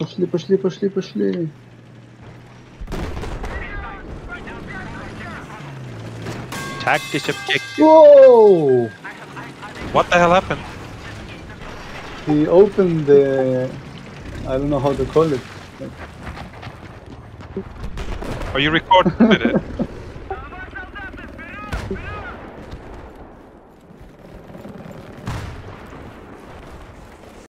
Пошли, пошли, пошли, пошли. Attack objective. Whoa! What the hell happened? He opened the... I don't know how to call it. Are you recording with it?